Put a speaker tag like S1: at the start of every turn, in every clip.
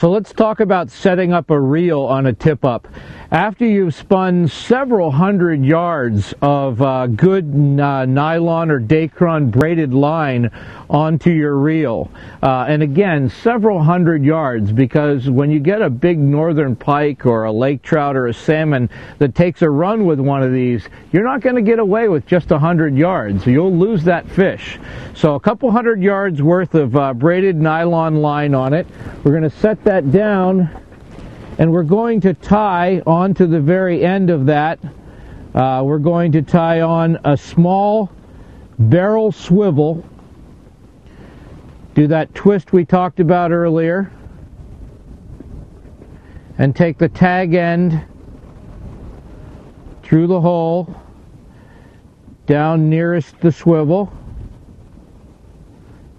S1: So let's talk about setting up a reel on a tip up. After you've spun several hundred yards of uh, good uh, nylon or Dacron braided line onto your reel, uh, and again, several hundred yards because when you get a big northern pike or a lake trout or a salmon that takes a run with one of these, you're not going to get away with just a hundred yards. You'll lose that fish. So a couple hundred yards worth of uh, braided nylon line on it. We're going to set that down and we're going to tie onto the very end of that, uh, we're going to tie on a small barrel swivel. Do that twist we talked about earlier. And take the tag end through the hole, down nearest the swivel.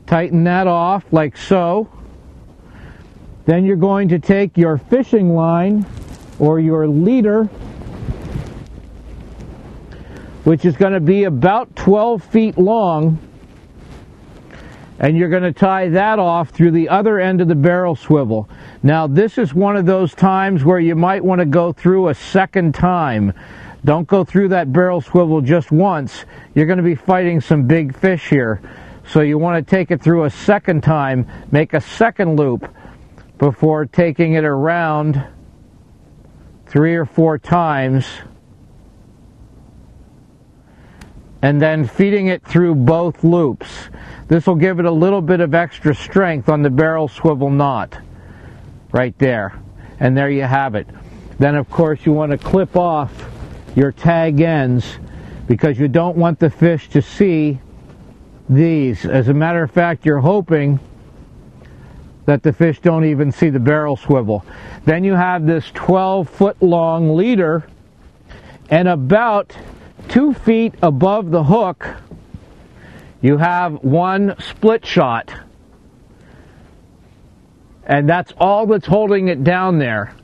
S1: Tighten that off like so. Then you're going to take your fishing line or your leader, which is going to be about 12 feet long, and you're going to tie that off through the other end of the barrel swivel. Now, this is one of those times where you might want to go through a second time. Don't go through that barrel swivel just once. You're going to be fighting some big fish here. So you want to take it through a second time, make a second loop, before taking it around three or four times and then feeding it through both loops. This will give it a little bit of extra strength on the barrel swivel knot right there. And there you have it. Then of course you want to clip off your tag ends because you don't want the fish to see these. As a matter of fact, you're hoping that the fish don't even see the barrel swivel. Then you have this 12 foot long leader and about two feet above the hook you have one split shot and that's all that's holding it down there.